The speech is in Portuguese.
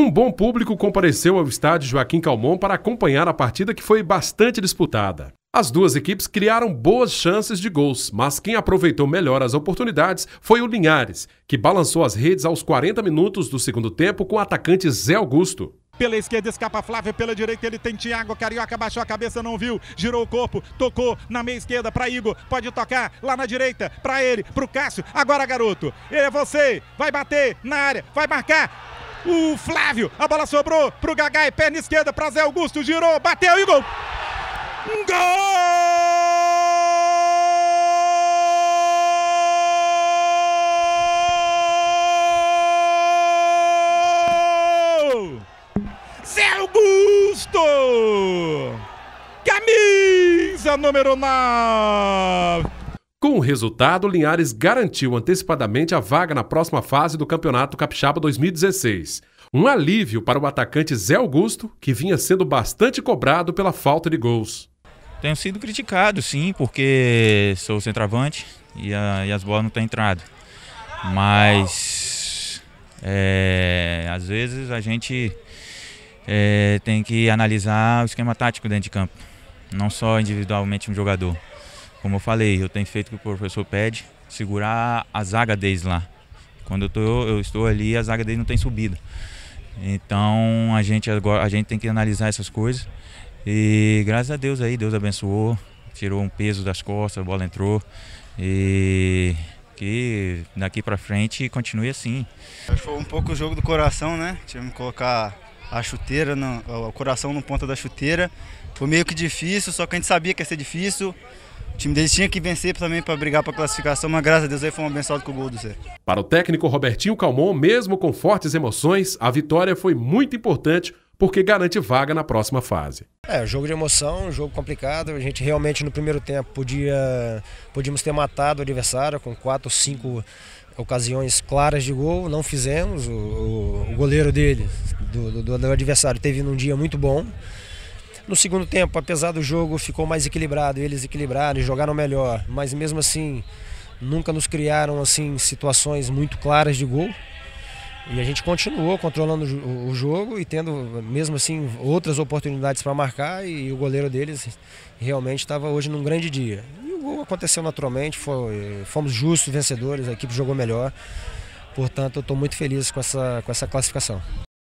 Um bom público compareceu ao estádio Joaquim Calmon para acompanhar a partida que foi bastante disputada. As duas equipes criaram boas chances de gols, mas quem aproveitou melhor as oportunidades foi o Linhares, que balançou as redes aos 40 minutos do segundo tempo com o atacante Zé Augusto. Pela esquerda escapa Flávio, pela direita ele tem Thiago Carioca, baixou a cabeça, não viu, girou o corpo, tocou na meia esquerda para Igor, pode tocar lá na direita para ele, para o Cássio. Agora, garoto, é você, vai bater na área, vai marcar, o Flávio, a bola sobrou pro Gagai, perna esquerda para Zé Augusto, girou, bateu e gol! Gol! Augusto! Camisa número 9! Com o resultado, Linhares garantiu antecipadamente a vaga na próxima fase do Campeonato Capixaba 2016. Um alívio para o atacante Zé Augusto, que vinha sendo bastante cobrado pela falta de gols. Tenho sido criticado, sim, porque sou centroavante e, a, e as bolas não têm entrado. Mas é, às vezes a gente é, tem que analisar o esquema tático dentro de campo, não só individualmente um jogador. Como eu falei, eu tenho feito o que o professor pede, segurar a zaga deles lá. Quando eu, tô, eu estou ali, a zaga deles não tem subida. Então a gente agora a gente tem que analisar essas coisas. E graças a Deus aí, Deus abençoou, tirou um peso das costas, a bola entrou. E que daqui para frente continue assim. Foi um pouco o jogo do coração, né? Tivemos que colocar a chuteira, no, o coração no ponta da chuteira. Foi meio que difícil, só que a gente sabia que ia ser difícil. O time deles tinha que vencer também para brigar para a classificação, mas graças a Deus aí foi um abençoado com o gol do Zé. Para o técnico Robertinho Calmon, mesmo com fortes emoções, a vitória foi muito importante porque garante vaga na próxima fase. É, jogo de emoção, jogo complicado. A gente realmente no primeiro tempo podia, podíamos ter matado o adversário com quatro ou cinco ocasiões claras de gol, não fizemos. O, o, o goleiro dele, do, do, do adversário, teve num dia muito bom. No segundo tempo, apesar do jogo, ficou mais equilibrado, eles equilibraram, jogaram melhor, mas mesmo assim nunca nos criaram assim situações muito claras de gol. E a gente continuou controlando o jogo e tendo mesmo assim outras oportunidades para marcar e o goleiro deles realmente estava hoje num grande dia. E o gol aconteceu naturalmente, foi, fomos justos vencedores, a equipe jogou melhor. Portanto, eu estou muito feliz com essa, com essa classificação.